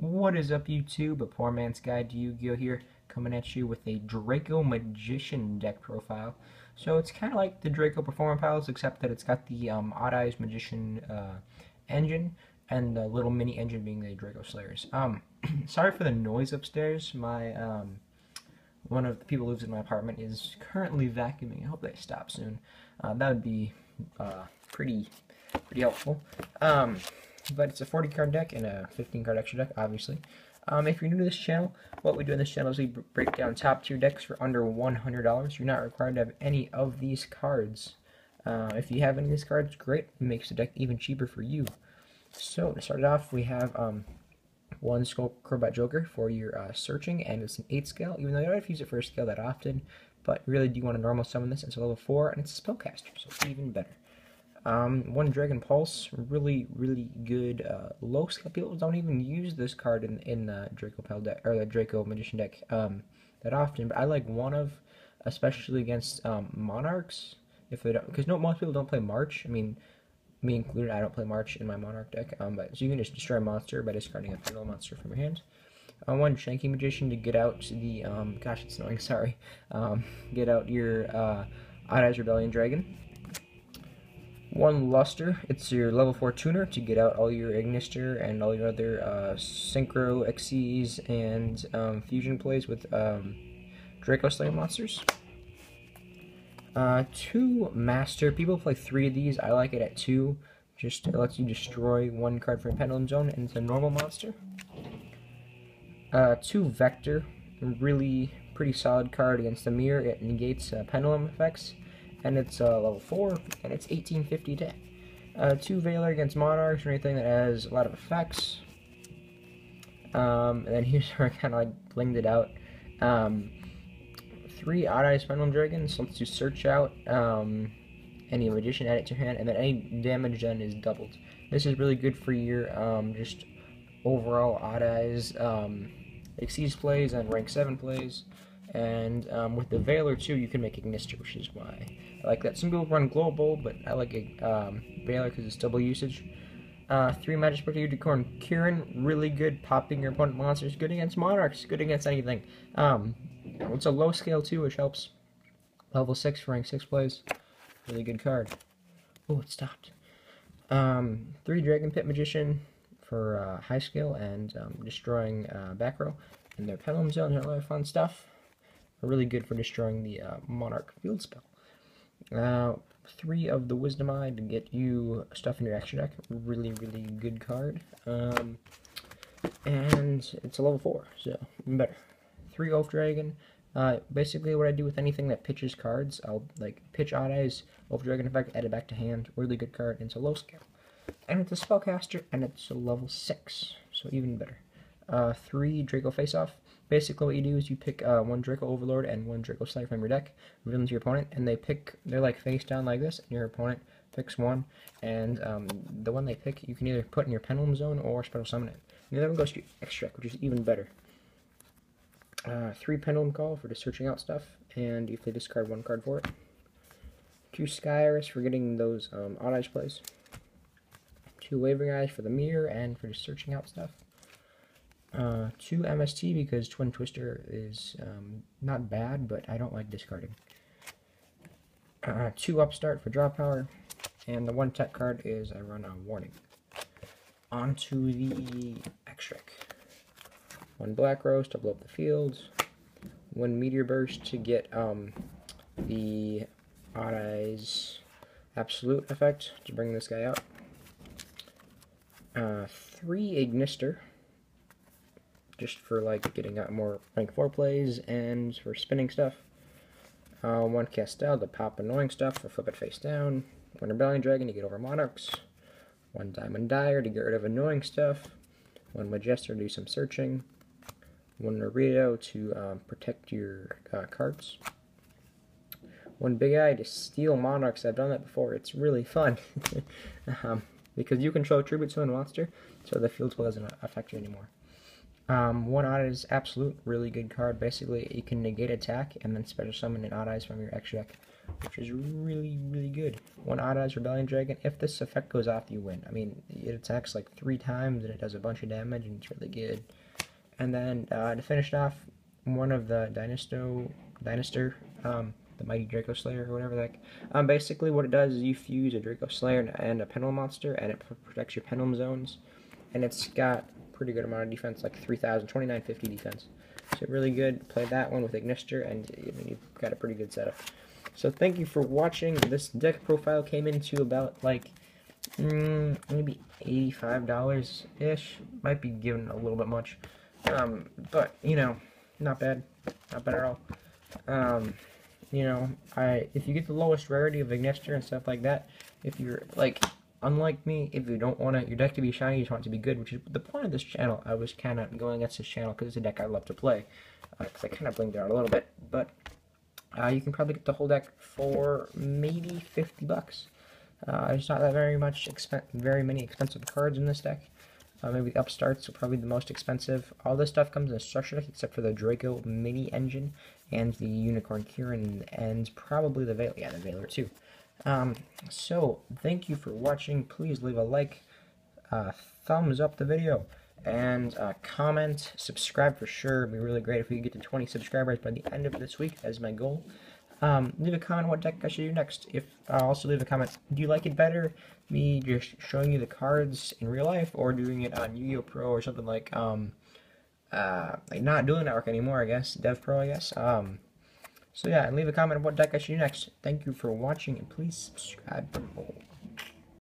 What is up YouTube? A poor man's guide to Yu-Gi-Oh here, coming at you with a Draco Magician deck profile. So it's kind of like the Draco Performapals, except that it's got the um, Odd Eyes Magician uh, engine, and the little mini engine being the Draco Slayers. Um, sorry for the noise upstairs. My um, one of the people who lives in my apartment is currently vacuuming. I hope they stop soon. Uh, that would be uh, pretty pretty helpful. Um, but it's a 40 card deck and a 15 card extra deck, obviously. Um, if you're new to this channel, what we do in this channel is we break down top tier decks for under $100. You're not required to have any of these cards. Uh, if you have any of these cards, great. It makes the deck even cheaper for you. So, to start it off, we have um, one Skull Crobat Joker for your uh, searching, and it's an 8 scale, even though you don't have to use it for a scale that often. But really do you want to normal summon this, it's a level 4, and it's a spellcaster, so even better. Um, one Dragon Pulse, really, really good. Uh, low skill people don't even use this card in in the Draco Pal deck or the Draco Magician deck um, that often. But I like one of, especially against um, Monarchs. If they don't, because no, most people don't play March. I mean, me included. I don't play March in my Monarch deck. Um, but so you can just destroy a monster by discarding a final monster from your hand. Uh, one Xiangke Magician to get out the um, gosh, it's annoying. Sorry. Um, get out your uh, Odd Eyes Rebellion Dragon. One Luster, it's your level 4 tuner to get out all your Ignister and all your other uh, Synchro Xyz and um, Fusion plays with um, Draco Slayer monsters. Uh, two Master, people play three of these, I like it at two. Just lets you destroy one card from Pendulum Zone and it's a normal monster. Uh, two Vector, really pretty solid card against the mirror, it negates uh, Pendulum effects and it's uh, level 4, and it's 1850 deck. Uh, two Veiler against Monarchs or anything that has a lot of effects. Um, and then here's where I kind of like blinged it out. Um, three Odd Eyes Pendulum Dragons lets you search out um, any Magician, add it to your hand, and then any damage done is doubled. This is really good for your um, just overall Odd Eyes um, Xyz plays and rank 7 plays. And um, with the Veiler too, you can make Ignister, which is why I like that. Some people run Global, but I like um, Veiler because it's double usage. Uh, three Majespecter Unicorn Kirin, really good. Popping your opponent monsters, good against Monarchs, good against anything. Um, it's a low scale too, which helps. Level 6 for rank 6 plays. Really good card. Oh, it stopped. Um, three Dragonpit Magician for uh, high skill and um, destroying uh, back row. And their Pendulum Zone, a lot of fun stuff are really good for destroying the uh, Monarch field spell. Uh, three of the Wisdom Eye to get you stuff in your extra deck. Really, really good card. Um, and it's a level 4, so better. Three Oafdragon. Uh, basically, what I do with anything that pitches cards, I'll like pitch Odd Eyes, Oafdragon effect, add it back to hand. Really good card, and it's a low scale. And it's a spellcaster, and it's a level 6, so even better. Uh, three Draco Face Off. Basically, what you do is you pick uh, one Draco Overlord and one Draco Slayer from your deck, move them to your opponent, and they pick, they're like face down like this, and your opponent picks one, and um, the one they pick, you can either put in your Pendulum Zone or Special Summon it. And the other one goes to Extra Deck, which is even better. Uh, three Pendulum Call for just searching out stuff, and if they discard one card for it. Two Sky Iris for getting those um, Odd Eyes plays. Two Wavering Eyes for the Mirror and for just searching out stuff uh, two MST because Twin Twister is um, not bad, but I don't like discarding. Uh, two Upstart for draw power, and the one tech card is I run a Warning. On to the Extra Deck. One Black Rose to blow up the fields. One Meteor Burst to get um, the Odd Eyes Absolute effect to bring this guy out. Uh, three Ignister just for like getting out more rank 4 plays and for spinning stuff. Uh, one Castel to pop annoying stuff for flip it face down. One Rebellion Dragon to get over Monarchs. One Diamond Dire to get rid of annoying stuff. One Majester to do some searching. One Naruto to um, protect your uh, cards. One Big Eye to steal Monarchs. I've done that before. It's really fun. um, because you control Tribute Zone Monster, so the field spell doesn't affect you anymore. Um, one Odd Eyes Absolute, really good card. Basically, you can negate attack and then special summon an Odd Eyes from your extra deck. which is really, really good. One Odd Eyes Rebellion Dragon. If this effect goes off, you win. I mean, it attacks like three times and it does a bunch of damage and it's really good. And then uh, to finish off, one of the Dynasto, Dynaster, um, the Mighty Draco Slayer or whatever that. Um, basically, what it does is you fuse a Draco Slayer and a Pendulum Monster, and it protects your Pendulum zones. And it's got pretty good amount of defense, like 3,000, 2950 defense. So really good. Play that one with Ignister, and I mean, you've got a pretty good setup. So thank you for watching. This deck profile came into about like mm, maybe $85 ish. Might be given a little bit much. Um, but you know, not bad, not bad at all. Um, you know, I if you get the lowest rarity of Ignister and stuff like that, if you're like unlike me, if you don't want your deck to be shiny, you just want it to be good, which is the point of this channel. I was kind of going against this channel because it's a deck I love to play, because uh, I kind of blinged out a little bit, but uh, you can probably get the whole deck for maybe 50 bucks. Uh, there's not that very much very many expensive cards in this deck. Uh, maybe the upstarts are probably the most expensive. All this stuff comes in a structure deck except for the Draco mini engine and the Unicorn Kirin and probably the Veil. Yeah, the Veiler too. Um, so, thank you for watching. Please leave a like, uh, thumbs up the video, and uh, comment, subscribe for sure. It'd be really great if we could get to 20 subscribers by the end of this week. as my goal. Um, leave a comment what deck I should do next. If uh, also leave a comment, do you like it better, me just showing you the cards in real life, or doing it on Yu-Gi-Oh! Pro or something like, um, uh, like not doing network anymore, I guess, Dev Pro, I guess. Um, so yeah, and leave a comment what deck I should do next. Thank you for watching, and please subscribe for more.